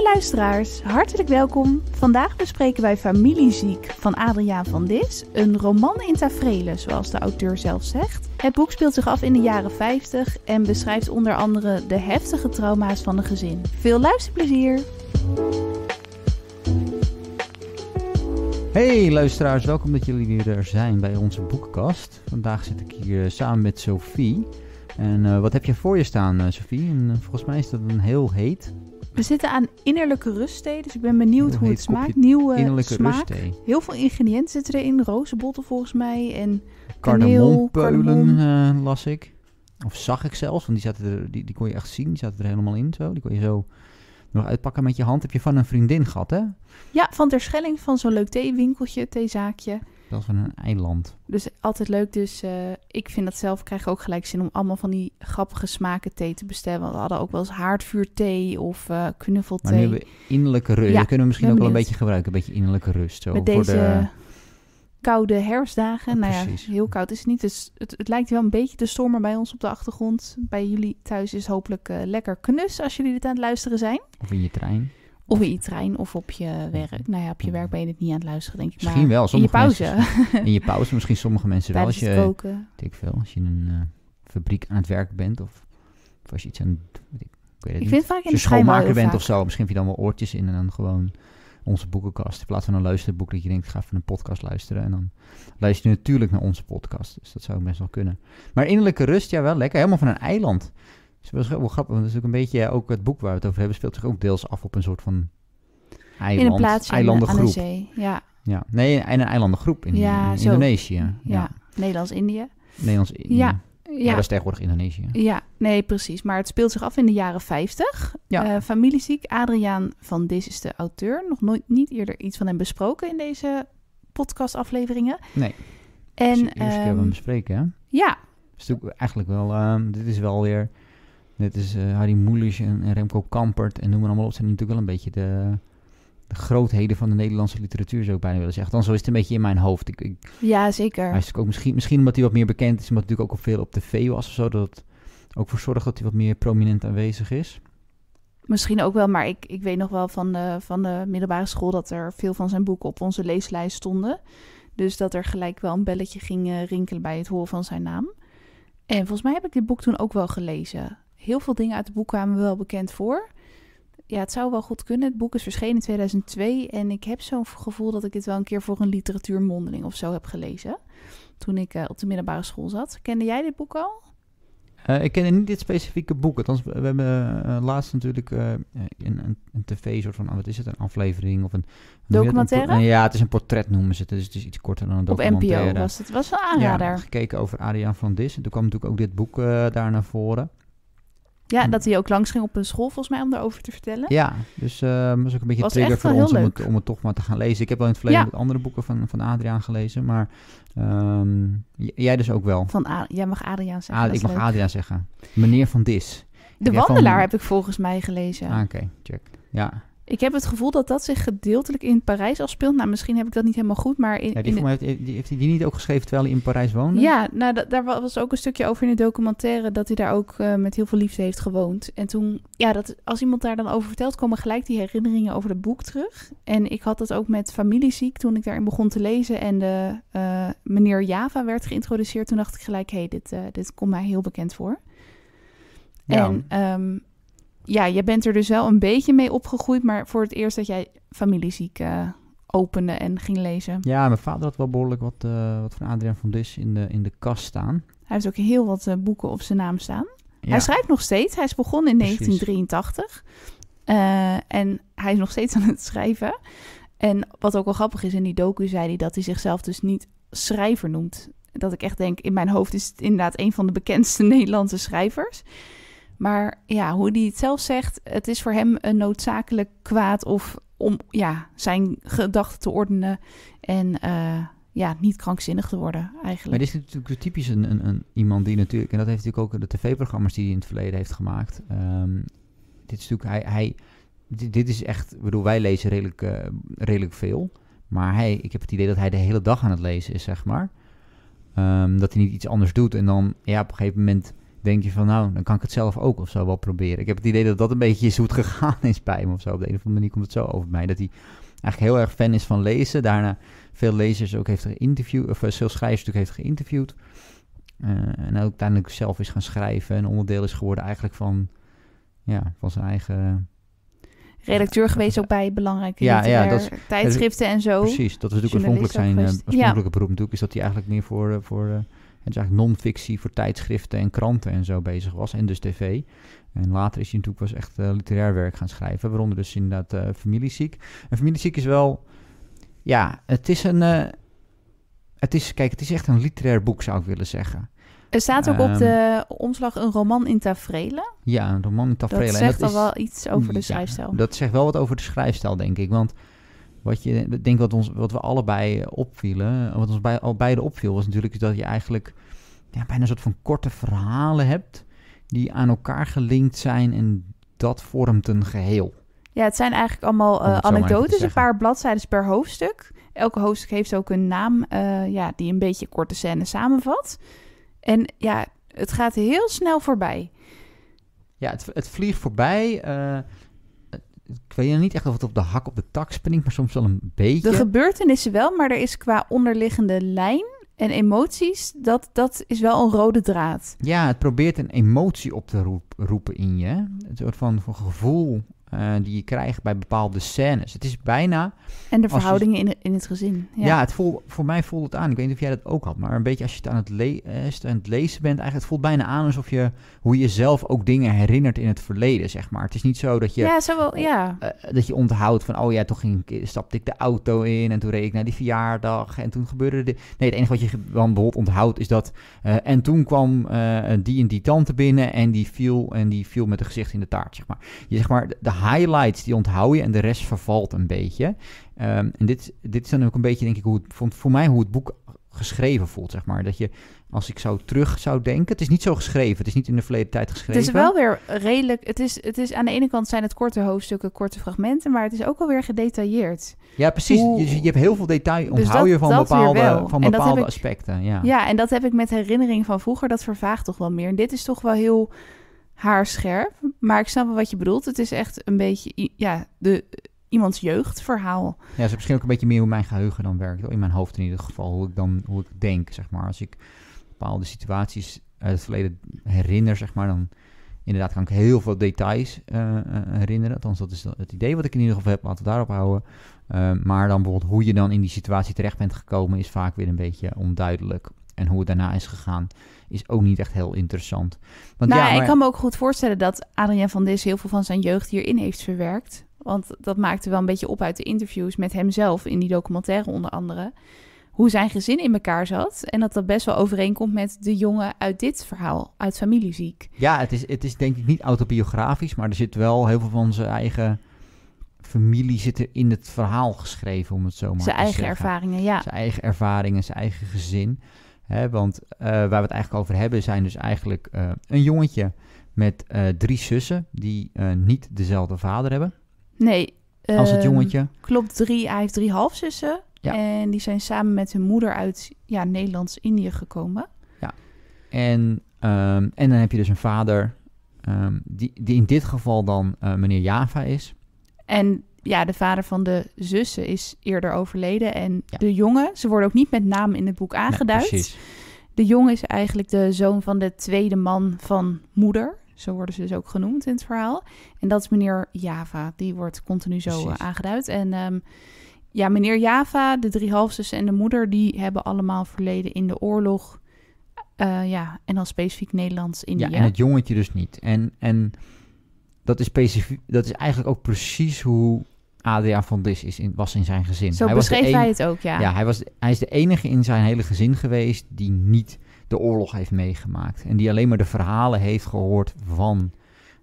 Lieve luisteraars, hartelijk welkom. Vandaag bespreken wij Familieziek van Adriaan van Dis, een roman in tafereelen, zoals de auteur zelf zegt. Het boek speelt zich af in de jaren 50 en beschrijft onder andere de heftige trauma's van een gezin. Veel luisterplezier! Hey luisteraars, welkom dat jullie weer er zijn bij onze boekenkast. Vandaag zit ik hier eh, samen met Sophie. En eh, wat heb je voor je staan, uh, Sophie? En, volgens mij is dat een heel heet we zitten aan innerlijke rustthee, dus ik ben benieuwd hoe het smaakt. Nieuwe innerlijke smaak. Rustthee. Heel veel ingrediënten zitten erin. Rozenbotten volgens mij en Kardemompeulen uh, las ik. Of zag ik zelfs, want die, zaten er, die, die kon je echt zien. Die zaten er helemaal in zo. Die kon je zo nog uitpakken met je hand. Heb je van een vriendin gehad, hè? Ja, van ter Schelling, van zo'n leuk theewinkeltje, theezaakje. Dat van een eiland. Dus altijd leuk. Dus uh, ik vind dat zelf, krijg ook gelijk zin om allemaal van die grappige smaken thee te bestellen. Want we hadden ook wel eens haardvuurthee of uh, knuffelthee. Maar nu hebben we innerlijke rust. Ja, dat kunnen we misschien ook wel een beetje gebruiken. Een beetje innerlijke rust. Zo, Met voor deze de... koude herfstdagen. nou ja, heel koud is het niet. Dus het, het, lijkt wel een beetje te stormen bij ons op de achtergrond. Bij jullie thuis is hopelijk uh, lekker knus als jullie dit aan het luisteren zijn. Of in je trein. Of in je trein of op je werk. Nou ja, op je werk ben je het niet aan het luisteren, denk ik. Misschien wel. In je pauze. Mensen, in je pauze, misschien sommige mensen wel. Als je, koken. Ik veel, als je in een uh, fabriek aan het werk bent of, of als je iets aan ik, ik weet het ik vind vaak in de schoonmaker bent of zo, misschien heb je dan wel oortjes in en dan gewoon onze boekenkast. In plaats van een luisterboek dat je denkt, ik ga even een podcast luisteren. En dan luister je natuurlijk naar onze podcast. Dus dat zou best wel kunnen. Maar innerlijke rust, ja wel lekker. Helemaal van een eiland. Dat is wel grappig, want dat is ook een beetje ook het boek waar we het over hebben, speelt zich ook deels af op een soort van eiland, in een plaatsje eilandengroep. aan zee. Ja. ja. Nee, in een eilandengroep in, ja, in Indonesië. Ja, ja. Nederlands-Indië. Nederlands-Indië. Ja. Ja. dat is tegenwoordig Indonesië. Ja, nee, precies. Maar het speelt zich af in de jaren 50. Ja. Uh, familieziek. Adriaan van Dis is de auteur. Nog nooit niet eerder iets van hem besproken in deze podcastafleveringen. Nee. En, dus eerst um, we hem bespreken, hè? Ja. Is eigenlijk wel, um, dit is wel weer, dit is uh, Harry Mulisch en, en, Remco Kampert en noem maar allemaal op, zijn natuurlijk wel een beetje de, de grootheden van de Nederlandse literatuur, zou ik bijna willen zeggen. Dan zo is het een beetje in mijn hoofd. Ik, ik, ja, zeker. Hij is ook misschien, misschien omdat hij wat meer bekend is, omdat hij natuurlijk ook al veel op tv was of zo, dat het ook voor zorgt dat hij wat meer prominent aanwezig is. Misschien ook wel, maar ik, ik weet nog wel van de, van de middelbare school dat er veel van zijn boeken op onze leeslijst stonden. Dus dat er gelijk wel een belletje ging uh, rinkelen bij het horen van zijn naam. En volgens mij heb ik dit boek toen ook wel gelezen. Heel veel dingen uit het boek kwamen wel bekend voor ja, het zou wel goed kunnen. Het boek is verschenen in 2002 en ik heb zo'n gevoel dat ik dit wel een keer voor een literatuurmondeling of zo heb gelezen. Toen ik uh, op de middelbare school zat. Kende jij dit boek al? Uh, ik kende niet dit specifieke boek. Althans, we, hebben uh, laatst natuurlijk een, een, een tv-soort van, wat is het, een aflevering of een... Documentaire? Een, ja, het is een portret noemen ze het, dus het is iets korter dan een documentaire. Op NPO was het, was wel aanrader. Ja, gekeken over Adriaan van Dis. En toen kwam natuurlijk ook dit boek daar naar voren. Ja, dat hij ook langs ging op een school volgens mij om daarover te vertellen. Ja, dus uh, was ook een beetje een trigger voor ons om het, om het, toch maar te gaan lezen. Ik heb wel in het verleden ja. andere boeken van, van Adriaan gelezen, maar um, jij dus ook wel. Van A jij mag Adriaan zeggen. Ah, ik mag Adriaan zeggen. Meneer van Dis. De Wandelaar heb ik volgens mij gelezen. Ah, Oké, check. Ja, ik heb het gevoel dat dat zich gedeeltelijk in Parijs afspeelt. Nou, misschien heb ik dat niet helemaal goed, maar... In, ja, die, heeft, heeft hij die niet ook geschreven terwijl hij in Parijs woonde? Ja, nou, daar was ook een stukje over in de documentaire... dat hij daar ook uh, met heel veel liefde heeft gewoond. En toen, ja, dat, als iemand daar dan over vertelt... komen gelijk die herinneringen over het boek terug. En ik had dat ook met familieziek toen ik daarin begon te lezen... en de uh, meneer Java werd geïntroduceerd. Toen dacht ik gelijk, hé, hey, dit, uh, dit komt mij heel bekend voor. Ja. En um, ja, je bent er dus wel een beetje mee opgegroeid, maar voor het eerst dat jij familieziek uh, opende en ging lezen. Ja, mijn vader had wel behoorlijk wat, uh, wat van Adriaan van Dis in de, in de kast staan. Hij heeft ook heel wat uh, boeken op zijn naam staan. Ja. Hij schrijft nog steeds. Hij is begonnen in Precies. 1983. en hij is nog steeds aan het schrijven. En wat ook wel grappig is, in die docu zei hij dat hij zichzelf dus niet schrijver noemt. Dat ik echt denk, in mijn hoofd is het inderdaad een van de bekendste Nederlandse schrijvers. Maar ja, hoe hij het zelf zegt, het is voor hem een noodzakelijk kwaad of om ja, zijn gedachten te ordenen en uh, ja, niet krankzinnig te worden eigenlijk. Maar dit is natuurlijk typisch een, een, een, iemand die natuurlijk, en dat heeft natuurlijk ook de tv-programma's die hij in het verleden heeft gemaakt. Um, dit is natuurlijk, hij, hij dit, is echt, ik bedoel, wij lezen redelijk, uh, redelijk veel. Maar hij, ik heb het idee dat hij de hele dag aan het lezen is, zeg maar. Um, dat hij niet iets anders doet en dan ja, op een gegeven moment denk je van nou, dan kan ik het zelf ook of zo wel proberen. Ik heb het idee dat dat een beetje is hoe het gegaan is bij hem of zo. Op de een of andere manier komt het zo over mij. Dat hij eigenlijk heel erg fan is van lezen. Daarna veel lezers ook heeft geïnterviewd, of veel schrijvers natuurlijk heeft geïnterviewd. Uh, en ook uiteindelijk zelf is gaan schrijven. En onderdeel is geworden eigenlijk van, ja, van zijn eigen... Redacteur geweest ook bij belangrijke ja, ja, dat tijdschriften en zo. Precies, dat is natuurlijk oorspronkelijk zijn uh, oorspronkelijke ja. beroep natuurlijk. Is dat hij eigenlijk meer voor, uh, voor uh, het eigenlijk non-fictie voor tijdschriften en kranten en zo bezig was. En dus tv. En later is hij natuurlijk was echt literair werk gaan schrijven. Waaronder dus inderdaad Familieziek. En Familieziek is wel... Ja, het is een het is, kijk, het is echt een literair boek, zou ik willen zeggen. Er staat ook op ehm, de omslag een roman in tafereelen. Ja, een roman in tafereelen. Dat zegt al wel iets over de schrijfstijl. dat zegt wel wat over de schrijfstijl, denk ik. Want wat je denk wat, ons, wat we allebei opvielen, wat ons bij, al beide opviel, was natuurlijk dat je eigenlijk ja, bijna een soort van korte verhalen hebt die aan elkaar gelinkt zijn en dat vormt een geheel. Ja, het zijn eigenlijk allemaal uh, anekdotes, een paar bladzijden per hoofdstuk. Elke hoofdstuk heeft ook een naam uh, ja, die een beetje korte scène samenvat. En ja, het gaat heel snel voorbij. Ja, het, het vliegt voorbij. Uh, ik weet niet echt of het op de hak op de tak springt, maar soms wel een beetje. De gebeurtenissen wel, maar er is qua onderliggende lijn en emoties, dat, dat is wel een rode draad. Ja, het probeert een emotie op te roepen in je. Een soort van, van gevoel uh, die je krijgt bij bepaalde scènes. Het is bijna... En de verhoudingen in, in het gezin. Ja, ja het voel, voor mij voelt het aan. Ik weet niet of jij dat ook had, maar een beetje als je het aan het, le eh, aan het lezen bent, eigenlijk het voelt bijna aan alsof je hoe je zelf ook dingen herinnert in het verleden, zeg maar. Het is niet zo dat je... Ja, zo wel, ja. Uh, dat je onthoudt van, oh ja, toch ging, stapte ik de auto in en toen reed ik naar die verjaardag en toen gebeurde dit. Nee, het enige wat je dan bijvoorbeeld onthoudt is dat... en toen kwam die en die tante binnen en die viel en die viel met een gezicht in de taart, zeg maar. Je zeg maar, de highlights die onthoud je en de rest vervalt een beetje. Um, en dit, dit is dan ook een beetje, denk ik, hoe het, voor, voor mij hoe het boek geschreven voelt, zeg maar. Dat je, als ik zo terug zou denken... Het is niet zo geschreven, het is niet in de verleden tijd geschreven. Het is wel weer redelijk... Het is, het is aan de ene kant zijn het korte hoofdstukken, korte fragmenten... maar het is ook wel weer gedetailleerd. Ja, precies. je, je, hebt heel veel detail, dus onthoud je van bepaalde, van bepaalde aspecten. Ja. ja, en dat heb ik met herinnering van vroeger. Dat vervaagt toch wel meer. En dit is toch wel heel haarscherp. Maar ik snap wel wat je bedoelt. Het is echt een beetje ja, de, iemands jeugdverhaal. Ja, is misschien ook een beetje meer hoe mijn geheugen dan werkt. In mijn hoofd in ieder geval. Hoe ik dan hoe ik denk, zeg maar. Als ik bepaalde situaties uit het verleden herinner, zeg maar, dan inderdaad kan ik heel veel details uh, herinneren. Althans, dat is het idee wat ik in ieder geval heb. Laten we daarop houden. Uh, maar dan bijvoorbeeld hoe je dan in die situatie terecht bent gekomen, is vaak weer een beetje onduidelijk. En hoe het daarna is gegaan, is ook niet echt heel interessant. Want nou, ja, maar... ik kan me ook goed voorstellen dat Adriaan van Dis heel veel van zijn jeugd hierin heeft verwerkt. Want dat maakte wel een beetje op uit de interviews met hemzelf in die documentaire onder andere. Hoe zijn gezin in elkaar zat. En dat dat best wel overeenkomt met de jongen uit dit verhaal, uit familieziek. Ja, het is, het is denk ik niet autobiografisch, maar er zit wel heel veel van zijn eigen familie zit er in het verhaal geschreven, om het zo maar zijn te zeggen. Zijn eigen ervaringen, ja. Zijn eigen ervaringen, zijn eigen gezin. Hè, want uh, waar we het eigenlijk over hebben zijn dus eigenlijk uh, een jongetje met uh, drie zussen die niet dezelfde vader hebben. Nee. Als het jongetje. Klopt, drie. Hij heeft drie halfzussen. Ja. En die zijn samen met hun moeder uit ja, Nederlands-Indië gekomen. Ja. En, um, en dan heb je dus een vader um, die, die in dit geval dan meneer Java is. En ja, de vader van de zussen is eerder overleden. En de jongen, ze worden ook niet met naam in het boek aangeduid. Nee, de jongen is eigenlijk de zoon van de tweede man van moeder. Zo worden ze dus ook genoemd in het verhaal. En dat is meneer Java. Die wordt continu zo uh, aangeduid. En um, ja, meneer Java, de drie halfzussen en de moeder... die hebben allemaal verleden in de oorlog. Uh, ja, en dan specifiek Nederlands-Indië. Ja, en het jongetje dus niet. En... en dat is, specifiek, dat is eigenlijk ook precies hoe Adriaan van Dis is in, was in zijn gezin. Zo hij beschreef was hij het ook, ja. Ja, hij, was, hij is de enige in zijn hele gezin geweest die niet de oorlog heeft meegemaakt. En die alleen maar de verhalen heeft gehoord van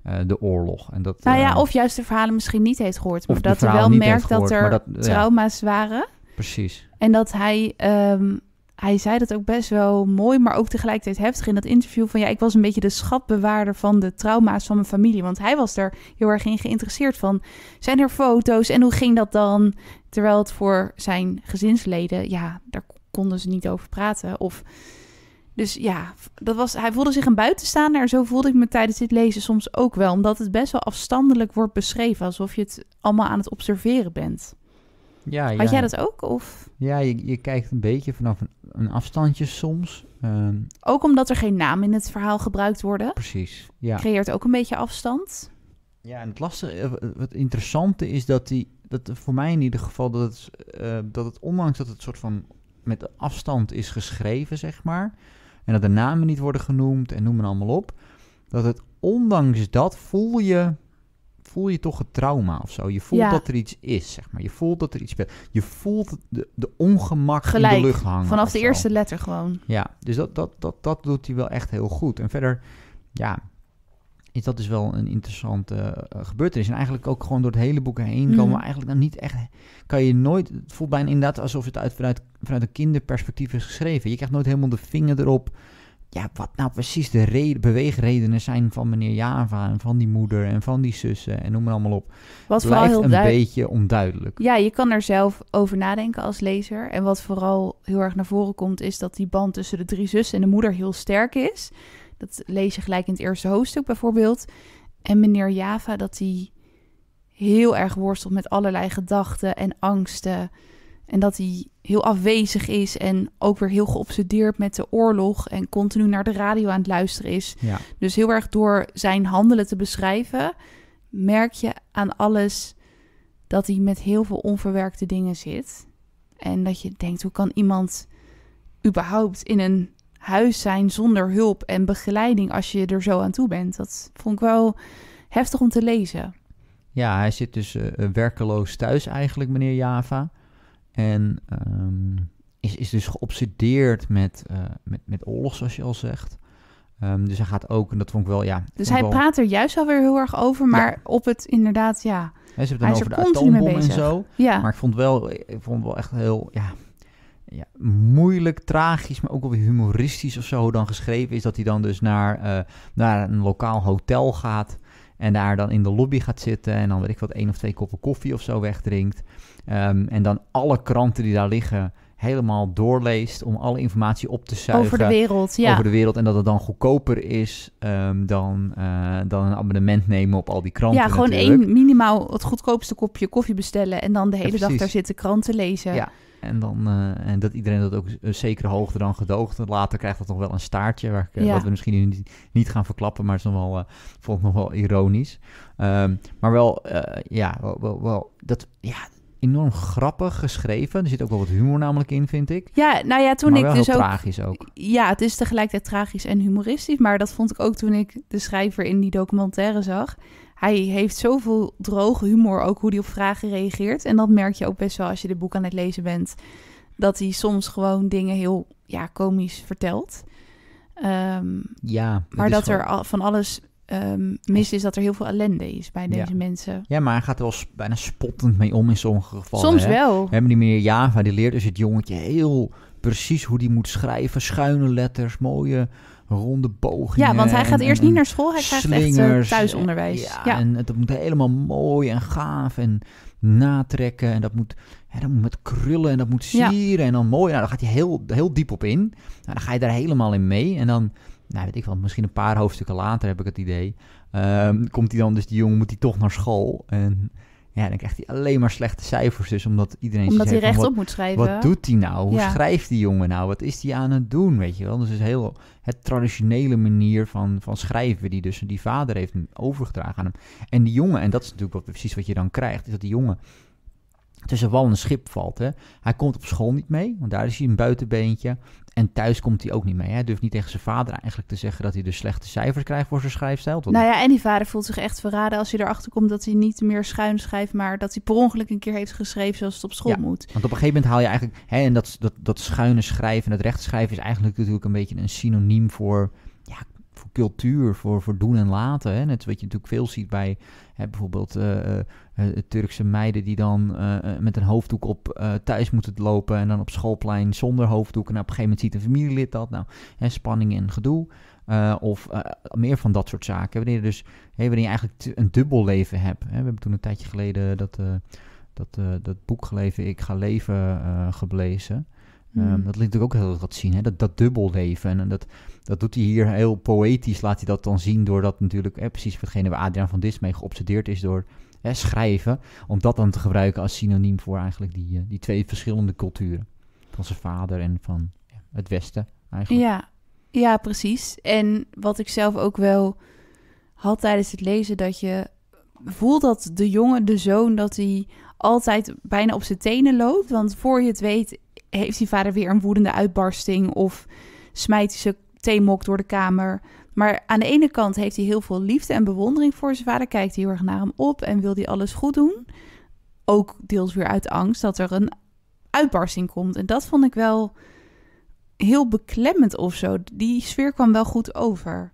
uh, de oorlog. En dat, nou ja, uh, of juist de verhalen misschien niet heeft gehoord. Maar dat hij wel merkt dat er dat, trauma's ja. waren. Precies. En dat hij um, hij zei dat ook best wel mooi, maar ook tegelijkertijd heftig in dat interview. Van ja, ik was een beetje de schatbewaarder van de trauma's van mijn familie. Want hij was er heel erg in geïnteresseerd van. Zijn er foto's en hoe ging dat dan? Terwijl het voor zijn gezinsleden, ja, daar konden ze niet over praten. Of Dus ja, dat was, hij voelde zich een buitenstaander. En zo voelde ik me tijdens dit lezen soms ook wel. Omdat het best wel afstandelijk wordt beschreven. Alsof je het allemaal aan het observeren bent. Ja, Had jij dat ook? Of? Ja, je, je kijkt een beetje vanaf een, een afstandje soms. Ehm, ook omdat er geen naam in het verhaal gebruikt worden. Precies, ja. Creëert ook een beetje afstand. Ja, en het lastige, eh, wat interessante is dat die, dat voor mij in ieder geval, dat het, uh, dat het ondanks dat het soort van met afstand is geschreven, zeg maar, en dat de namen niet worden genoemd en noem maar allemaal op, dat het ondanks dat voel je, voel je toch het trauma of zo. Je voelt dat er iets is, zeg maar. Je voelt dat er iets speelt. Je voelt de, de ongemak Gelijk, in de lucht hangen. vanaf de eerste letter gewoon. Ja, dus dat, dat, dat, dat doet hij wel echt heel goed. En verder, ja, is dat dus wel een interessante uh, gebeurtenis. En eigenlijk ook gewoon door het hele boek heen komen mm. eigenlijk dan niet echt... Kan je nooit... Het voelt bijna inderdaad alsof het uit, vanuit, vanuit een kinderperspectief is geschreven. Je krijgt nooit helemaal de vinger erop... Ja, wat nou precies de reden, beweegredenen zijn van meneer Java en van die moeder en van die zussen en noem maar allemaal op. Wat vooral heel een beetje onduidelijk. Ja, je kan er zelf over nadenken als lezer. En wat vooral heel erg naar voren komt, is dat die band tussen de drie zussen en de moeder heel sterk is. Dat lees je gelijk in het eerste hoofdstuk bijvoorbeeld. En meneer Java, dat hij heel erg worstelt met allerlei gedachten en angsten. En dat hij heel afwezig is en ook weer heel geobsedeerd met de oorlog en continu naar de radio aan het luisteren is. Ja. Dus heel erg door zijn handelen te beschrijven, merk je aan alles dat hij met heel veel onverwerkte dingen zit. En dat je denkt, hoe kan iemand überhaupt in een huis zijn zonder hulp en begeleiding als je er zo aan toe bent. Dat vond ik wel heftig om te lezen. Ja, hij zit dus uh, werkeloos thuis eigenlijk, meneer Java. En um, is, is dus geobsedeerd met, uh, met, met oorlog, zoals je al zegt. Um, dus hij gaat ook, en dat vond ik wel, ja... Dus hij praat er juist alweer heel erg over, maar ja. op het inderdaad, ja... Hij is het dan over de atoombom en zo. Ja. Maar ik vond wel, ik vond wel echt heel, ja ja, moeilijk, tragisch, maar ook wel weer humoristisch of zo dan geschreven is. Dat hij dan dus naar, uh, naar een lokaal hotel gaat. En daar dan in de lobby gaat zitten. En dan weet ik wat, één of twee koppen koffie of zo wegdrinkt. Um, en dan alle kranten die daar liggen helemaal doorleest om alle informatie op te zuigen. Over de wereld, ja. Over de wereld. En dat het dan goedkoper is um, dan, uh, dan een abonnement nemen op al die kranten Ja, gewoon natuurlijk. één minimaal het goedkoopste kopje koffie bestellen... en dan de hele ja, dag daar zitten kranten lezen. Ja, en, dan, uh, en dat iedereen dat ook een zekere hoogte dan gedoogt. Later krijgt dat nog wel een staartje, waar ik, ja. wat we misschien niet, niet gaan verklappen, maar het is nog wel, uh, vond ik nog wel ironisch. Um, maar wel, ja, wel, wel, wel, dat, ja, enorm grappig geschreven. Er zit ook wel wat humor namelijk in, vind ik. Ja, nou ja, toen maar ik dus ook... tragisch ook. Ja, het is tegelijkertijd tragisch en humoristisch. Maar dat vond ik ook toen ik de schrijver in die documentaire zag. Hij heeft zoveel droge humor, ook hoe hij op vragen reageert. En dat merk je ook best wel als je dit boek aan het lezen bent. Dat hij soms gewoon dingen heel ja, komisch vertelt. Um, ja, maar dat er al, van alles um, mis is dat er heel veel ellende is bij deze ja. mensen. Ja, maar hij gaat er wel bijna spottend mee om in sommige gevallen. Soms hè? wel. We hebben die meneer Java, die leert dus het jongetje heel precies hoe die moet schrijven. Schuine letters, mooie ronde pogingen. Ja, want hij gaat en, eerst en, niet naar school, hij krijgt slingers, echt uh, thuisonderwijs. Ja, ja, en het moet helemaal mooi en gaaf en natrekken. En dat moet, ja, dat moet met krullen en dat moet sieren en dan mooi. Nou, daar gaat hij heel, heel diep op in. Nou, dan ga je daar helemaal in mee. En dan, nou weet ik wel, misschien een paar hoofdstukken later heb ik het idee. Um, komt hij dan, dus die jongen moet hij toch naar school. En ja, dan krijgt hij alleen maar slechte cijfers. Dus omdat iedereen omdat hij rechtop moet schrijven. Wat doet hij nou? Hoe Ja. schrijft die jongen nou? Wat is hij aan het doen? Weet je wel? Dus het is heel het traditionele manier van, van schrijven die dus die vader heeft overgedragen aan hem. En die jongen, en dat is natuurlijk wat, precies wat je dan krijgt, is dat die jongen tussen wal en schip valt. Hè? Hij komt op school niet mee, want daar is hij een buitenbeentje. En thuis komt hij ook niet mee. Hij durft niet tegen zijn vader eigenlijk te zeggen dat hij dus slechte cijfers krijgt voor zijn schrijfstijl. Nou ja, en die vader voelt zich echt verraden als hij erachter komt dat hij niet meer schuin schrijft, maar dat hij per ongeluk een keer heeft geschreven zoals het op school Ja. moet. Want op een gegeven moment haal je eigenlijk... Hè, en dat, dat, dat schuine schrijven en dat rechte schrijven is eigenlijk natuurlijk een beetje een synoniem voor... Ja, voor cultuur, voor, voor doen en laten. Hè. Net wat je natuurlijk veel ziet bij hè, bijvoorbeeld eh, eh, eh, Turkse meiden... die dan met een hoofddoek op thuis moeten lopen... en dan op schoolplein zonder hoofddoek. En op een gegeven moment ziet een familielid dat. Nou, hè, spanning en gedoe. Of meer van dat soort zaken. Wanneer je dus hè, wanneer je eigenlijk een dubbel leven hebt. Hè. We hebben toen een tijdje geleden dat, dat, dat boek gelezen, Ik ga leven, geblezen. Um, Mm. dat liet natuurlijk ook heel wat zien, hè? Dat, dat dubbelleven. En dat, dat doet hij hier heel poëtisch, laat hij dat dan zien... doordat natuurlijk, hè, precies watgene waar Adriaan van Dis mee geobsedeerd is... door schrijven, om dat dan te gebruiken als synoniem voor eigenlijk die, eh, die twee verschillende culturen. Van zijn vader en van het Westen eigenlijk. Ja, ja, precies. En wat ik zelf ook wel had tijdens het lezen, dat je voelt dat de jongen, de zoon, dat hij altijd bijna op zijn tenen loopt. Want voor je het weet, heeft die vader weer een woedende uitbarsting of smijt hij zijn theemok door de kamer. Maar aan de ene kant heeft hij heel veel liefde en bewondering voor zijn vader, kijkt hij heel erg naar hem op en wil hij alles goed doen. Ook deels weer uit angst dat er een uitbarsting komt. En dat vond ik wel heel beklemmend of zo. Die sfeer kwam wel goed over.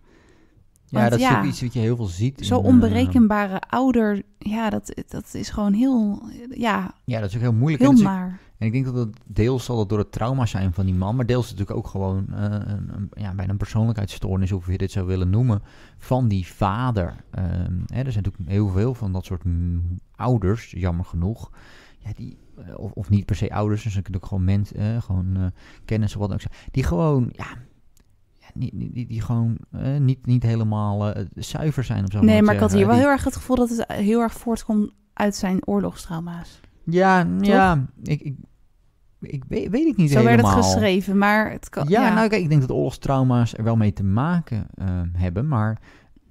Ja, dat is ook iets wat je heel veel ziet. Zo in, eh, onberekenbare ouder, ja, dat, dat is gewoon heel, ja, ja, dat is ook heel moeilijk. heel maar. En ik denk dat het deels zal het door het trauma zijn van die man, maar deels natuurlijk ook gewoon eh, een, een, ja, bijna een persoonlijkheidsstoornis, of je dit zou willen noemen, van die vader. Ehm, hè, er zijn natuurlijk heel veel van dat soort mm, ouders, jammer genoeg, ja, die, eh, of, of niet per se ouders, dus ook gewoon mensen, eh, gewoon eh, kennis of wat ook zijn, die gewoon, ja, niet, die, die gewoon eh, niet, niet helemaal eh, zuiver zijn. Op zo'n Nee, maar ik had hier wel heel erg het gevoel dat het heel erg voortkomt uit zijn oorlogstrauma's. Ja, ja, ik, ik, ik weet, weet ik niet Zo helemaal. werd het geschreven, maar het kan, Ja, ja, nou kijk, ik denk dat oorlogstrauma's er wel mee te maken eh, hebben, maar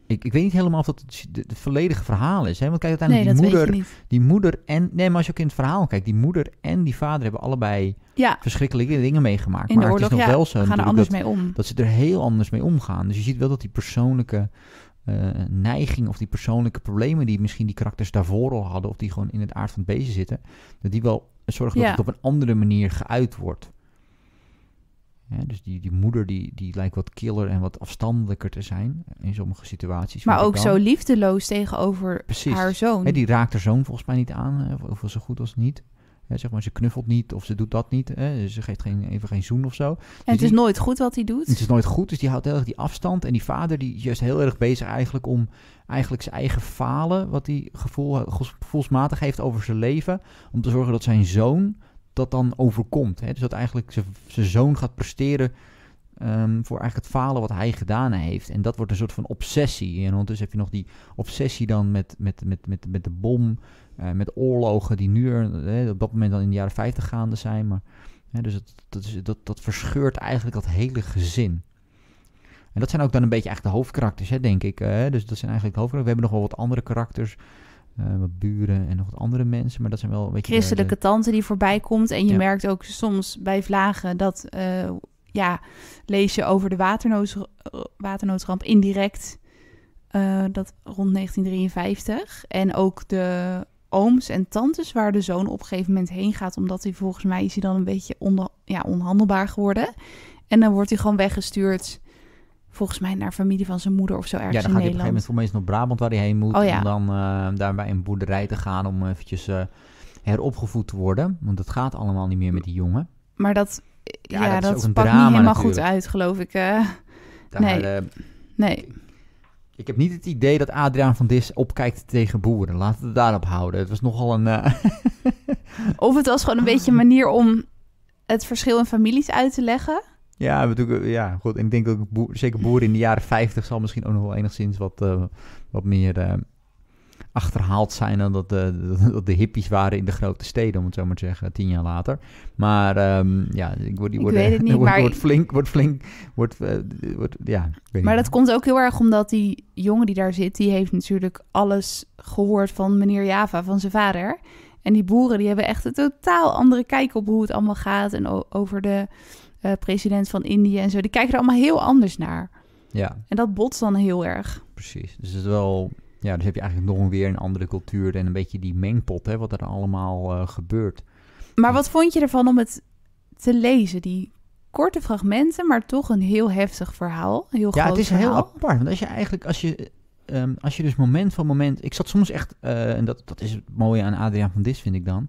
ik, ik weet niet helemaal of dat het, het, het volledige verhaal is. Hè? Want kijk, uiteindelijk die moeder, die moeder en, nee, maar als je ook in het verhaal kijkt, die moeder en die vader hebben allebei Ja, verschrikkelijke dingen meegemaakt. in de maar oorlog, het is nog ja, wel zo gaan er natuurlijk anders dat, mee om. dat ze er heel anders mee omgaan. Dus je ziet wel dat die persoonlijke eh, neiging of die persoonlijke problemen die misschien die karakters daarvoor al hadden, of die gewoon in het aard van het beestje zitten, dat die wel zorgen dat Ja. het op een andere manier geuit wordt. Ja, dus die, die moeder die, die lijkt wat killer en wat afstandelijker te zijn in sommige situaties. Maar ook zo liefdeloos tegenover Precies. haar zoon. Hè, die raakt haar zoon volgens mij niet aan, hè, of, of zo goed als niet. Hè, zeg maar, ze knuffelt niet of ze doet dat niet. Hè, ze geeft geen, even geen zoen of zo. en het die- is nooit goed wat hij doet. Het is nooit goed, dus die houdt heel erg die afstand. En die vader die is juist heel erg bezig eigenlijk om eigenlijk zijn eigen falen, wat hij gevoel, gevoelsmatig heeft over zijn leven, om te zorgen dat zijn zoon dat dan overkomt. Hè? Dus dat eigenlijk zijn, zijn zoon gaat presteren ehm, voor eigenlijk het falen wat hij gedaan heeft. En dat wordt een soort van obsessie. En ondertussen heb je nog die obsessie dan met, met, met, met, met de bom, met oorlogen die nu er, eh, op dat moment dan in de jaren 50 gaande zijn. Maar, dus het, dat, is, dat, dat verscheurt eigenlijk dat hele gezin. En dat zijn ook dan een beetje eigenlijk de hoofdkarakters, hè, denk ik. hè. dus dat zijn eigenlijk de hoofdkarakters. We hebben nog wel wat andere karakters. eh, wat buren en nog wat andere mensen. Maar dat zijn wel een beetje... christelijke de- tante die voorbij komt. En je Ja. merkt ook soms bij vlagen dat, eh, ja, lees je over de waternoods, eh, waternoodramp indirect. eh, dat rond 1953. En ook de ooms en tantes waar de zoon op een gegeven moment heen gaat. Omdat hij volgens mij is hij dan een beetje onder, ja, onhandelbaar geworden. En dan wordt hij gewoon weggestuurd. Volgens mij naar familie van zijn moeder of zo ergens ja, dan gaat hij op een gegeven Nederland. moment voor nog Brabant waar hij heen moet. Oh ja. Om dan eh, daar bij een boerderij te gaan om eventjes eh, heropgevoed te worden. Want het gaat allemaal niet meer met die jongen. Maar dat, Ja, ja, dat dat, pakt niet helemaal natuurlijk. goed uit, geloof ik. eh. Daar, Nee. nee. Ik heb niet het idee dat Adriaan van Dis opkijkt tegen boeren. Laten we het daarop houden. Het was nogal een... eh, Of het was gewoon een beetje een manier om het verschil in families uit te leggen. Ja, natuurlijk, ja, goed. En ik denk dat boer- zeker boeren in de jaren 50 zal misschien ook nog wel enigszins wat, eh, wat meer eh, achterhaald zijn dan dat de, dat de hippies waren in de grote steden, om het zo maar te zeggen, tien jaar later. Maar ehm, ja, ik, word, die Ik worden, weet het niet, maar- flink, wordt flink, wordt, eh, wordt ja. Maar niet. dat komt ook heel erg omdat die jongen die daar zit, die heeft natuurlijk alles gehoord van meneer Java, van zijn vader. En die boeren die hebben echt een totaal andere kijk op hoe het allemaal gaat en over de eh, president van Indië en zo. Die kijken er allemaal heel anders naar. Ja, En dat botst dan heel erg. precies. Dus het is wel, ja, dus heb je eigenlijk nog weer een andere cultuur en een beetje die mengpot, hè, wat er allemaal eh, gebeurt. Maar wat vond je ervan om het te lezen? Die korte fragmenten, maar toch een heel heftig verhaal. Een heel Ja, het is heel apart. Want als je eigenlijk, als je, ehm, als je dus moment van moment... Ik zat soms echt, eh, en dat, dat is het mooie aan Adriaan van Dis, vind ik dan...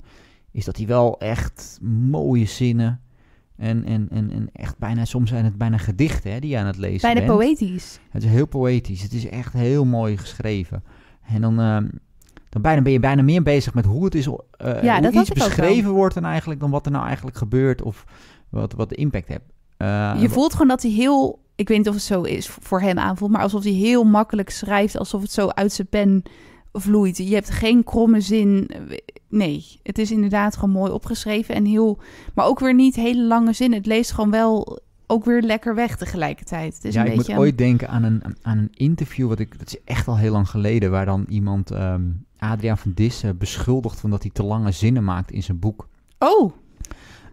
is dat hij wel echt mooie zinnen... En, en, en, en echt bijna, soms zijn het bijna gedichten hè, die je aan het lezen Bijna bent. poëtisch. Het is heel poëtisch. Het is echt heel mooi geschreven. En dan, ehm, dan bijna, ben je bijna meer bezig met hoe het is, eh, Ja, hoe iets beschreven wordt dan eigenlijk dan wat er nou eigenlijk gebeurt. Of wat, wat de impact heeft. Uh, je voelt gewoon dat hij heel, ik weet niet of het zo is voor hem aanvoelt, maar alsof hij heel makkelijk schrijft, alsof het zo uit zijn pen vloeit. Je hebt geen kromme zin. Nee, het is inderdaad gewoon mooi opgeschreven en heel, maar ook weer niet hele lange zin. Het leest gewoon wel ook weer lekker weg tegelijkertijd. Het is ja, een ik beetje... moet ooit denken aan een, aan een interview, wat ik, dat is echt al heel lang geleden, waar dan iemand, um, Adriaan van Dissen, beschuldigt van dat hij te lange zinnen maakt in zijn boek. Oh!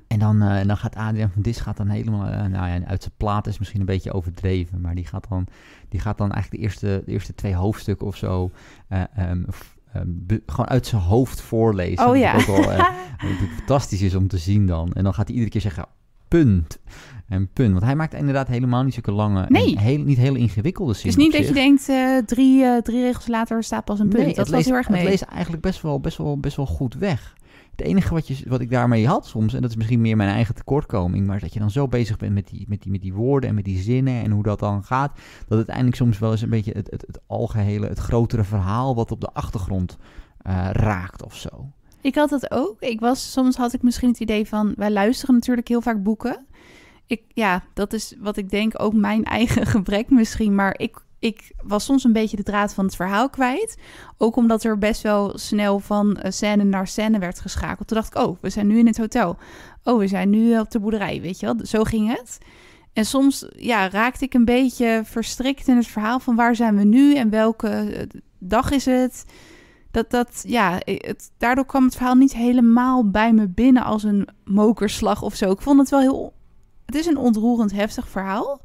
En dan, uh, dan gaat Adriaan van Dis gaat dan helemaal, uh, nou ja, uit zijn plaat is misschien een beetje overdreven, maar die gaat dan, die gaat dan eigenlijk de eerste, de eerste twee hoofdstukken of zo uh, um, um, gewoon uit zijn hoofd voorlezen. Oh ja. Wat ook wel, fantastisch is om te zien dan. En dan gaat hij iedere keer zeggen, punt. En punt. Want hij maakt inderdaad helemaal niet zulke lange, nee. heel, niet hele ingewikkelde zinnen. Het is niet dat je denkt, uh, drie, uh, drie regels later staat pas een punt. Nee, dat leest, heel erg mee. Het leest eigenlijk best wel, best wel, best wel goed weg. Het enige wat, je, wat ik daarmee had soms, en dat is misschien meer mijn eigen tekortkoming, maar dat je dan zo bezig bent met die, met die, met die woorden en met die zinnen en hoe dat dan gaat, dat uiteindelijk soms wel eens een beetje het, het, het algehele, het grotere verhaal wat op de achtergrond uh, raakt of zo. Ik had dat ook. Ik was, soms had ik misschien het idee van, wij luisteren natuurlijk heel vaak boeken. Ik, ja, dat is wat ik denk ook mijn eigen gebrek misschien, maar ik ik was soms een beetje de draad van het verhaal kwijt. Ook omdat er best wel snel van scène naar scène werd geschakeld. Toen dacht ik, oh, we zijn nu in het hotel. Oh, we zijn nu op de boerderij, weet je wel. Zo ging het. En soms ja, raakte ik een beetje verstrikt in het verhaal van waar zijn we nu en welke dag is het. Dat, dat, ja, het, daardoor kwam het verhaal niet helemaal bij me binnen als een mokerslag of zo. Ik vond het wel heel... Het is een ontroerend heftig verhaal.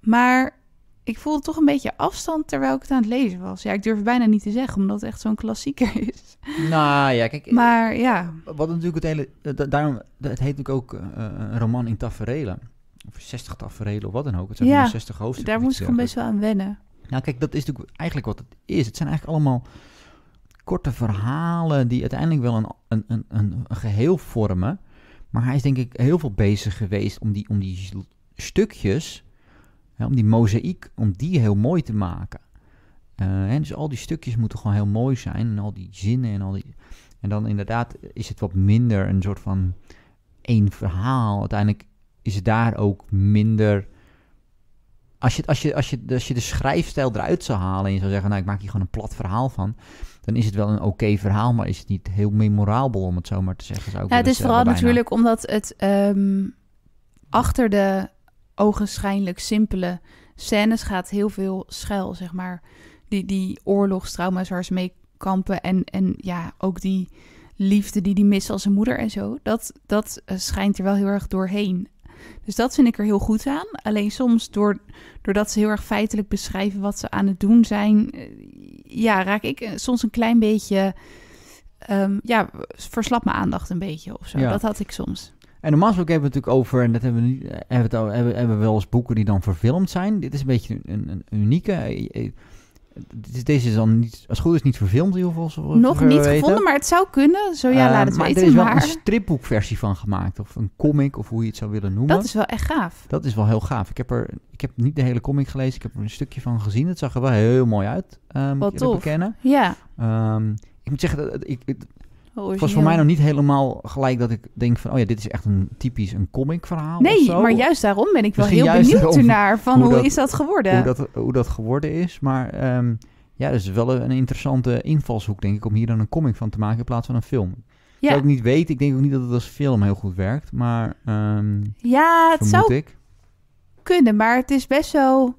Maar ik voelde toch een beetje afstand terwijl ik het aan het lezen was. Ja, ik durf bijna niet te zeggen, omdat het echt zo'n klassieker is. Nou ja, kijk. Maar ja. Wat natuurlijk het hele. Daarom, het heet natuurlijk ook uh, een roman in taferelen. Of 60 taferelen of wat dan ook. Het zijn ja, 60 hoofdstukken. Daar moest ik gewoon best wel aan wennen. Nou, kijk, dat is natuurlijk eigenlijk wat het is. Het zijn eigenlijk allemaal korte verhalen die uiteindelijk wel een, een, een, een, een geheel vormen. Maar hij is denk ik heel veel bezig geweest om die, om die stukjes om die mozaïek, om die heel mooi te maken. Uh, dus al die stukjes moeten gewoon heel mooi zijn. En al die zinnen en al die... En dan inderdaad is het wat minder een soort van één verhaal. Uiteindelijk is het daar ook minder... Als je, als, je, als, je, als je de schrijfstijl eruit zou halen en je zou zeggen... nou, ik maak hier gewoon een plat verhaal van... dan is het wel een oké verhaal, maar is het niet heel memorabel, om het zo maar te zeggen. Zou ik ja, het is vooral bijna. natuurlijk omdat het um, achter de ogenschijnlijk simpele scènes gaat heel veel schuil, zeg maar. Die, die oorlogstrauma's waar ze mee kampen en, en ja, ook die liefde die die mist als zijn moeder en zo. Dat, dat uh, schijnt er wel heel erg doorheen. Dus dat vind ik er heel goed aan. Alleen soms, door, doordat ze heel erg feitelijk beschrijven wat ze aan het doen zijn, uh, ja, raak ik uh, soms een klein beetje, um, ja, verslap mijn aandacht een beetje of zo. Ja. Dat had ik soms. En normaal gesproken hebben we het natuurlijk over, en dat hebben we, niet, hebben, we het hebben, hebben we wel eens boeken die dan verfilmd zijn. Dit is een beetje een, een unieke. Deze is dan niet, als het goed is, niet verfilmd in ieder geval. Nog niet weten. gevonden, maar het zou kunnen. Zo ja, uh, laat het maar weten. Er is wel maar... een stripboekversie van gemaakt, of een comic, of hoe je het zou willen noemen. Dat is wel echt gaaf. Dat is wel heel gaaf. Ik heb er, ik heb niet de hele comic gelezen, ik heb er een stukje van gezien. Het zag er wel heel mooi uit, uh, moet Wat ik bekennen. Ja. Um, ik moet zeggen, dat ik, ik het was voor mij nog niet helemaal gelijk dat ik denk van... oh ja, dit is echt een typisch een comic verhaal Nee, maar juist daarom ben ik wel Misschien heel benieuwd ernaar... van hoe, hoe dat, is dat geworden? Hoe dat, hoe dat geworden is. Maar um, ja, dat is wel een interessante invalshoek, denk ik... om hier dan een comic van te maken in plaats van een film. Ja. Zou ik niet weten. Ik denk ook niet dat het als film heel goed werkt. Maar um, ja, het zou ik. kunnen. Maar het is best wel...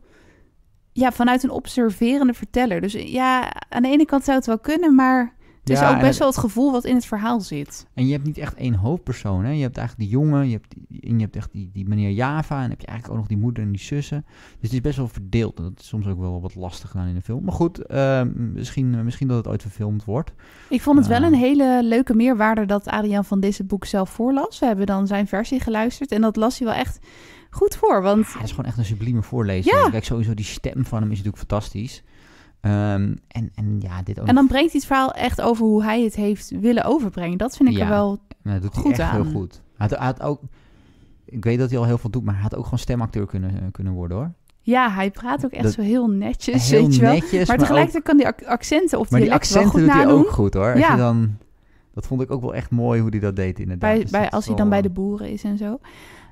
Ja, vanuit een observerende verteller. Dus ja, aan de ene kant zou het wel kunnen, maar... Het is ook en best het- wel het gevoel wat in het verhaal zit. En je hebt niet echt één hoofdpersoon. Hè? Je hebt eigenlijk die jongen, je hebt, en je hebt echt die, die meneer Java... en dan heb je eigenlijk ook nog die moeder en die zussen. Dus het is best wel verdeeld. Dat is soms ook wel wat lastig gedaan in de film. Maar goed, ehm, misschien, misschien dat het ooit verfilmd wordt. Ik vond het wel een hele leuke meerwaarde dat Adriaan van dit boek zelf voorlas. We hebben dan zijn versie geluisterd en dat las hij wel echt goed voor. Want Ja, is gewoon echt een sublieme voorlezer. Ja. Kijk, sowieso die stem van hem is natuurlijk fantastisch. Ehm, en, en ja, dit ook en dan brengt hij het verhaal echt over hoe hij het heeft willen overbrengen. Dat vind ik Ja. er wel. Dat doet goed hij echt aan. heel goed. Hij had, hij had ook... Ik weet dat hij al heel veel doet, maar hij had ook gewoon stemacteur kunnen, eh, kunnen worden, hoor. Ja, hij praat ook echt Dat- zo heel netjes, heel weet je wel. netjes, maar maar tegelijkertijd kan die ac- accenten of Maar die dialect wel accenten goed doet hij nadoen. ook goed, hoor. Als Ja. je dan... Dat vond ik ook wel echt mooi hoe hij dat deed inderdaad. Bij, Dus bij, als hij dan bij de eh, boeren is en zo.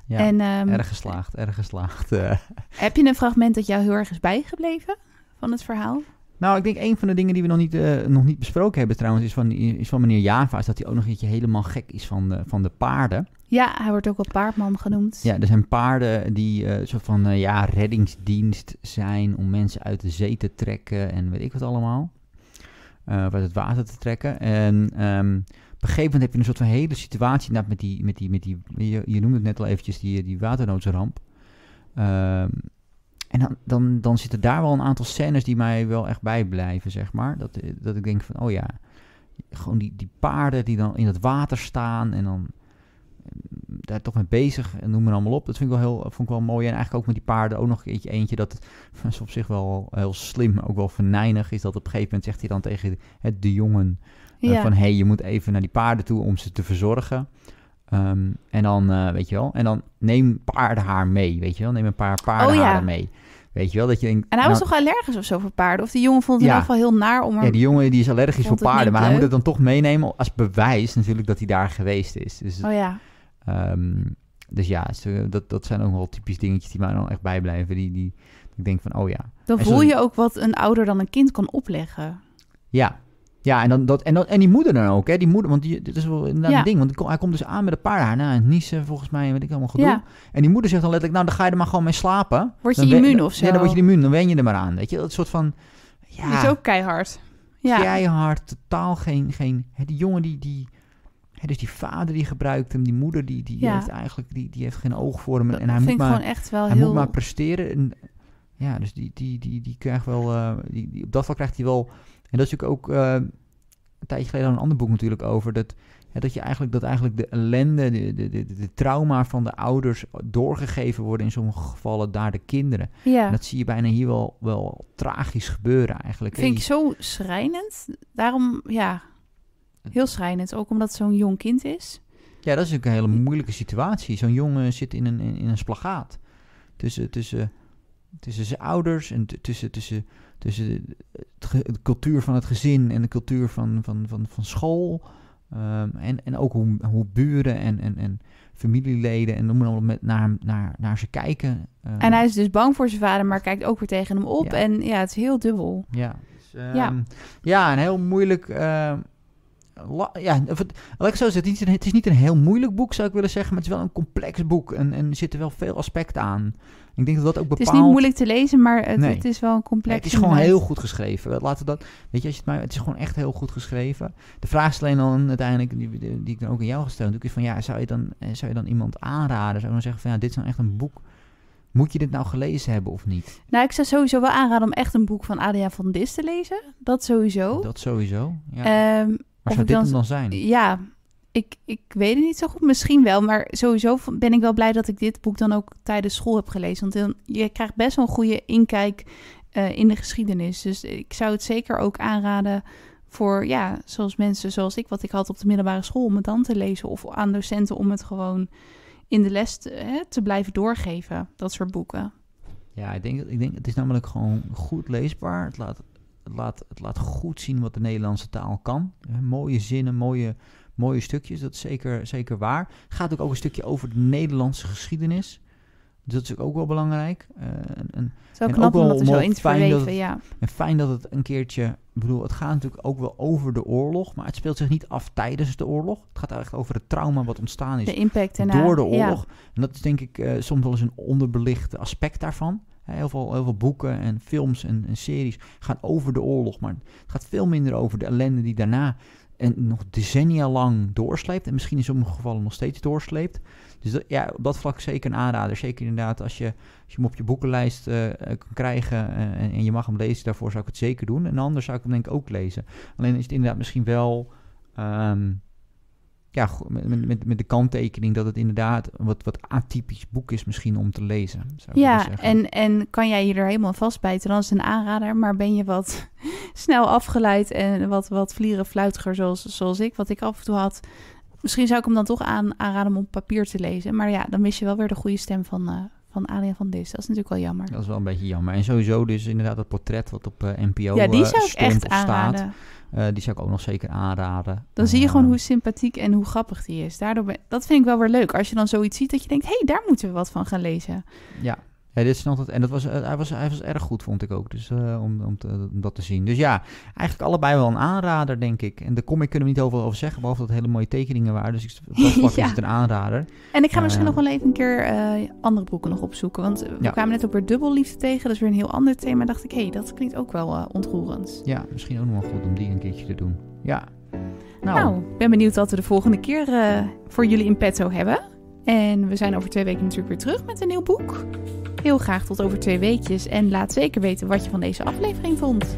Ja, en ehm, erg geslaagd, erg geslaagd. eh. heb je een fragment dat jou heel erg is bijgebleven van het verhaal? Nou, ik denk een van de dingen die we nog niet, eh, nog niet besproken hebben trouwens, is van, is van meneer Java, is dat hij ook nog een keertje helemaal gek is van de, van de paarden. Ja, hij wordt ook wel paardman genoemd. Ja, er zijn paarden die eh soort van eh, ja, reddingsdienst zijn om mensen uit de zee te trekken en weet ik wat allemaal. Of uit het water te trekken. En ehm, op een gegeven moment heb je een soort van hele situatie met die, met die, met die je, je noemde het net al eventjes, die, die waternoodramp. Ehm, en dan, dan, dan zitten daar wel een aantal scènes die mij wel echt bijblijven, zeg maar. Dat, eh, dat ik denk van, oh ja, gewoon die, die paarden die dan in het water staan en dan mm, daar toch mee bezig en noem maar allemaal op. Dat vind ik wel heel, vond ik wel mooi. En eigenlijk ook met die paarden ook nog een keertje eentje dat is op zich wel heel slim, maar ook wel venijnig is. Dat op een gegeven moment zegt hij dan tegen het, de jongen eh, ja. van... hé, hey, je moet even naar die paarden toe om ze te verzorgen. Ehm, en dan, eh, weet je wel, en dan neem paardenhaar mee, weet je wel. Neem een paar paardenharen mee. Weet je wel, dat je denkt... En hij was nou, toch allergisch of zo voor paarden? Of die jongen vond het Ja. in ieder geval heel naar om. Ja, die jongen die is allergisch voor paarden, maar hij moet het dan toch meenemen als bewijs natuurlijk dat hij daar geweest is. Dus, Oh ja. ehm, dus ja, dat, dat zijn ook wel typisch dingetjes die mij dan echt bijblijven. Die, die ik denk van, oh ja. Dan voel je ook wat een ouder dan een kind kan opleggen. Ja, ja en, dan, dat, en, dan, en die moeder dan ook, hè. Die moeder, want die, dit is wel inderdaad Ja. een ding. Want hij komt dus aan met een paardenhaar. Nou, en niezen volgens mij, weet ik allemaal gedoe. Ja. En die moeder zegt dan letterlijk, nou, dan ga je er maar gewoon mee slapen. Word je Dan we- immuun of zo? Ja, dan word je immuun, dan wen je er maar aan. Weet je, dat soort van... Ja, Die is ook keihard. Ja. keihard, totaal geen... geen hè, die jongen die... die hè, dus die vader die gebruikt hem, die moeder die, die Ja. heeft eigenlijk die, die heeft geen oog voor hem. Dat en hij moet maar, gewoon echt wel hij heel... moet maar presteren. En, ja, dus die, die, die, die krijgt wel... eh, die, die, op dat vlak krijgt hij wel... En dat is natuurlijk ook... eh, een tijdje geleden een ander boek natuurlijk over... Dat, hè, dat je eigenlijk, dat eigenlijk de ellende, de, de, de, de trauma van de ouders... doorgegeven worden in sommige gevallen naar de kinderen. Ja. En dat zie je bijna hier wel, wel tragisch gebeuren eigenlijk. vind ik zo schrijnend. Daarom, ja, heel schrijnend. Ook omdat het zo'n jong kind is. Ja, dat is ook een hele moeilijke situatie. Zo'n jongen zit in een, in, een splagaat. Tussen, tussen, tussen zijn ouders en tussen, tussen, ge- de cultuur van het gezin en de cultuur van, van, van, van school. Ehm, en, en ook hoe, hoe buren en, en, en familieleden en noem maar op met naar, naar, naar ze kijken. Ehm, En hij is dus bang voor zijn vader, maar kijkt ook weer tegen hem op. Ja. En ja, het is heel dubbel. Ja, dus, ehm, Ja. ja. een heel moeilijk. la- ja, of zo het is, niet een, het is niet een heel moeilijk boek, zou ik willen zeggen, maar het is wel een complex boek en, en er zitten wel veel aspecten aan. Ik denk dat dat ook Het bepaalt. is niet moeilijk te lezen, maar het, Nee. het is wel een complex. Ja, het is gewoon heel goed geschreven. Laten we dat, weet je, als je het, maar, het is gewoon echt heel goed geschreven. De vraag is alleen dan uiteindelijk, die, die, die ik dan ook aan jou gesteld heb, is van ja, zou je, dan, eh, zou je dan iemand aanraden? Zou je dan zeggen van ja, dit is nou echt een boek. Moet je dit nou gelezen hebben of niet? Nou, ik zou sowieso wel aanraden om echt een boek van Adriaan van Dis te lezen. Dat sowieso. Dat sowieso. Ja. Ehm, maar zou dit dan- hem dan zijn? ja, ik, ik weet het niet zo goed. Misschien wel, maar sowieso ben ik wel blij dat ik dit boek dan ook tijdens school heb gelezen. Want dan, je krijgt best wel een goede inkijk eh, in de geschiedenis. Dus ik zou het zeker ook aanraden voor, ja, zoals mensen zoals ik, wat ik had op de middelbare school, om het dan te lezen. Of aan docenten om het gewoon in de les te, hè, te blijven doorgeven. Dat soort boeken. Ja, ik denk, ik denk het is namelijk gewoon goed leesbaar. Het laat, het laat, het laat goed zien wat de Nederlandse taal kan. Mooie zinnen, mooie, mooie stukjes, dat is zeker, zeker waar. Gaat ook, ook een stukje over de Nederlandse geschiedenis. Dus dat is ook wel belangrijk. Eh, en, en, Zo En ook wel om dat zo in te verweven, ja. en fijn dat het een keertje... Ik bedoel, het gaat natuurlijk ook wel over de oorlog. Maar het speelt zich niet af tijdens de oorlog. Het gaat echt over het trauma wat ontstaan is De impact door de ja. oorlog. En dat is denk ik eh, soms wel eens een onderbelicht aspect daarvan. Heel veel, heel veel boeken en films en, en series gaan over de oorlog. Maar het gaat veel minder over de ellende die daarna en nog decennia lang doorsleept. En misschien in sommige gevallen nog steeds doorsleept. Dus ja, op dat vlak zeker een aanrader. Zeker inderdaad als je, als je hem op je boekenlijst eh, kan krijgen eh, en, en je mag hem lezen. Daarvoor zou ik het zeker doen. En anders zou ik hem denk ik ook lezen. Alleen is het inderdaad misschien wel... ehm, ja, met, met- met, de kanttekening dat het inderdaad een wat, wat atypisch boek is misschien om te lezen. Zou Ja, en, en kan jij je er helemaal vastbijten, dan is het een aanrader. Maar ben je wat snel afgeleid en wat, wat vlierenfluitiger zoals, zoals ik, wat ik af en toe had. Misschien zou ik hem dan toch aan, aanraden om op papier te lezen. Maar ja, dan mis je wel weer de goede stem van, eh, van Adriaan van Dis. Dat is natuurlijk wel jammer. Dat is wel een beetje jammer. En sowieso dus inderdaad het portret wat op uh, NPO Ja, die zou ik echt aanraden. Staat. Uh, die zou ik ook nog zeker aanraden. Dan zie je gewoon hoe sympathiek en hoe grappig die is. Daardoor ben, dat vind ik wel weer leuk. Als je dan zoiets ziet dat je denkt... hé, hey, daar moeten we wat van gaan lezen. Ja, ja, dit is altijd, en dat was, uh, hij, was, hij was erg goed, vond ik ook, dus, uh, om, om, te, om, dat te zien. Dus ja, eigenlijk allebei wel een aanrader, denk ik. En de comic kunnen we niet over, over zeggen, behalve dat het hele mooie tekeningen waren. Dus ik, dat ja. het een aanrader. En ik ga misschien nog wel even een keer uh, andere boeken nog opzoeken. Want we ja. kwamen net ook weer dubbelliefde tegen, dat is weer een heel ander thema. dacht ik, hé, hey, dat klinkt ook wel ontroerend. Ja, misschien ook nog wel goed om die een keertje te doen. Ja. Nou, nou ik ben benieuwd wat we de volgende keer voor jullie in petto hebben. En we zijn over twee weken natuurlijk weer terug met een nieuw boek. Heel graag tot over twee weekjes en laat zeker weten wat je van deze aflevering vond.